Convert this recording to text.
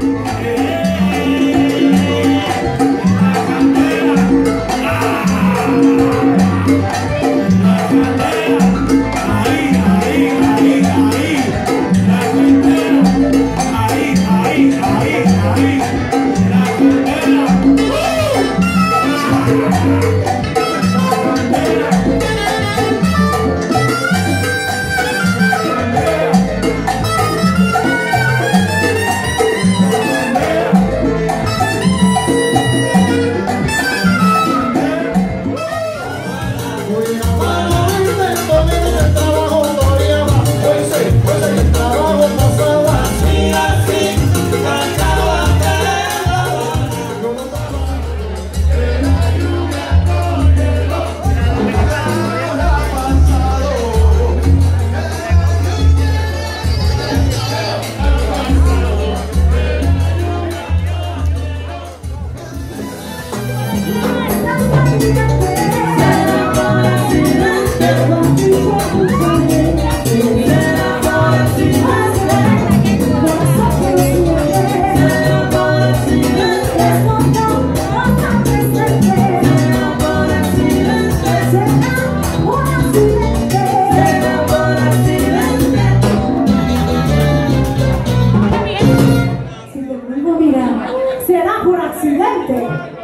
Yeah. Será por accidente.